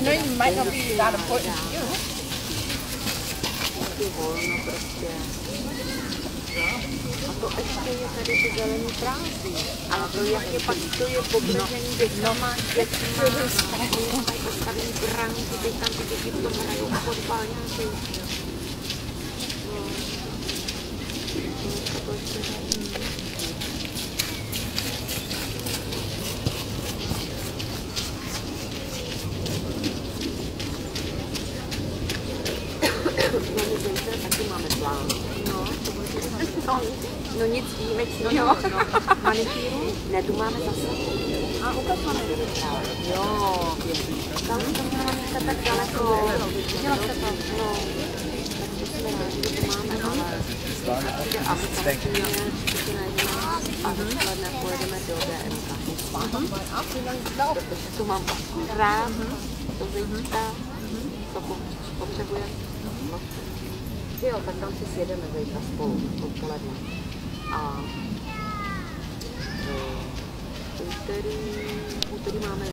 I know you might not be that important to you. A to ještě je tady to zelený prázdný. A to jak je pak to je pobřežený dětma, dětma, teď tam ty děti v tom hrajou fotbal nějaký. No, to no, no nic výjimečného. No, no, no. Manikýru? Ne, tu máme zase. A u kafanery. Jo. Tam to měla maminka tak daleko. Viděla jste to? No. Tak to jsme rádi, že to máme, ale přijde aplikace, skupina jedna a dopoledne pojedeme do DMK. Tu mám rád, to zítra, co potřebujeme. Jo, tak tam si sjedeme zítra spolu odpoledne. A e, úterý, úterý máme